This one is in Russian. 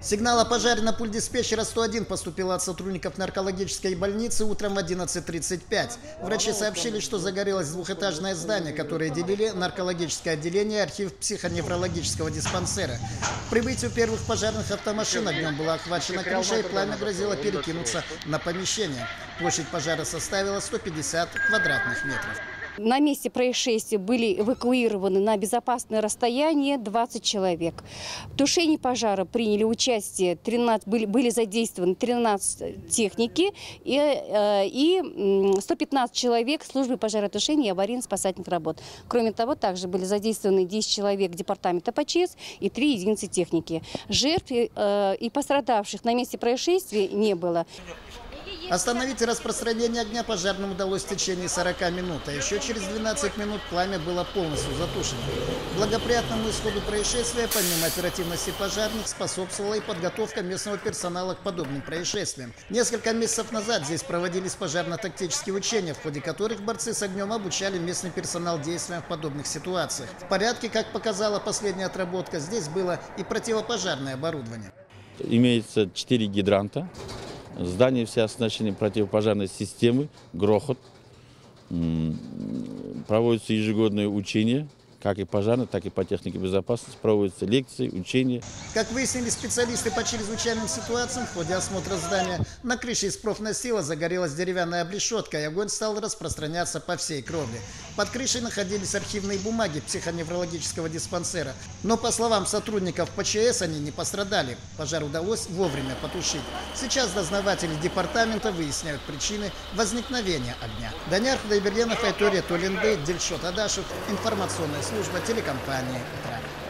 Сигнал о пожаре на пульт диспетчера 101 поступил от сотрудников наркологической больницы утром в 11.35. Врачи сообщили, что загорелось двухэтажное здание, которое делили наркологическое отделение архив психоневрологического диспансера. К прибытию первых пожарных автомашин огнем была охвачена крыша и пламя грозило перекинуться на помещение. Площадь пожара составила 150 квадратных метров. На месте происшествия были эвакуированы на безопасное расстояние 20 человек. В тушении пожара приняли участие 13, были, были задействованы 13 техники и, э, и 115 человек службы пожаротушения и аварийно-спасательных работ. Кроме того, также были задействованы 10 человек департамента ПЧС и 3 единицы техники. Жертв э, и пострадавших на месте происшествия не было. Остановить распространение огня пожарным удалось в течение 40 минут, а еще через 12 минут пламя было полностью затушено. Благоприятному исходу происшествия, помимо оперативности пожарных, способствовала и подготовка местного персонала к подобным происшествиям. Несколько месяцев назад здесь проводились пожарно-тактические учения, в ходе которых борцы с огнем обучали местный персонал действиям в подобных ситуациях. В порядке, как показала последняя отработка, здесь было и противопожарное оборудование. Имеется 4 гидранта, Здания все оснащены противопожарной системой, грохот. Проводятся ежегодные учения как и пожарной, так и по технике безопасности проводятся лекции, учения. Как выяснили специалисты по чрезвычайным ситуациям, в ходе осмотра здания на крыше из профнастила загорелась деревянная обрешетка, и огонь стал распространяться по всей кровле. Под крышей находились архивные бумаги психоневрологического диспансера. Но, по словам сотрудников ПЧС, они не пострадали. Пожар удалось вовремя потушить. Сейчас дознаватели департамента выясняют причины возникновения огня. Даняр Худайбергенов, Айтория Толинды, Дельшот Адашев. Информационная служба телекомпании «Утрак».